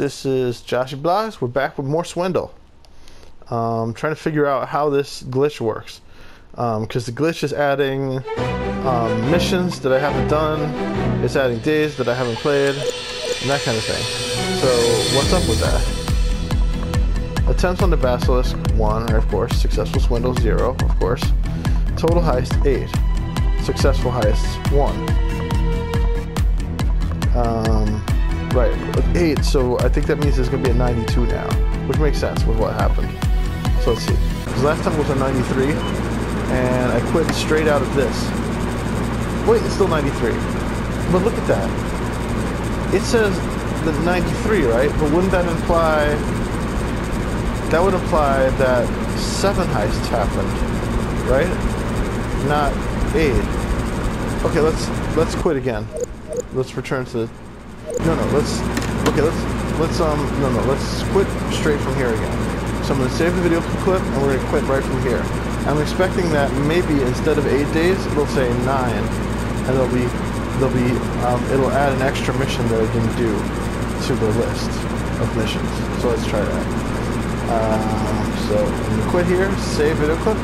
This is Joshyblogz. We're back with more Swindle. Um, trying to figure out how this glitch works. Because um, the glitch is adding um, missions that I haven't done, it's adding days that I haven't played, and that kind of thing. So, what's up with that? Attempts on the Basilisk, 1, of course. Successful Swindle, 0, of course. Total Heist, 8. Successful Heists, 1. 8, so I think that means there's going to be a 92 now, which makes sense with what happened. So let's see. Because last time was a 93, and I quit straight out of this. Wait, it's still 93. But look at that. It says the 93, right? But wouldn't that imply... That would imply that 7 heists happened, right? Not 8. Okay, let's let's quit again. Let's return to no, no, let's, okay, let's, let's, um, no, no, let's quit straight from here again. So I'm going to save the video clip, and we're going to quit right from here. I'm expecting that maybe instead of eight days, it'll say nine, and there'll be, there'll be, um, it'll add an extra mission that I didn't do to the list of missions. So let's try that. Um, so I'm going to quit here, save video clip,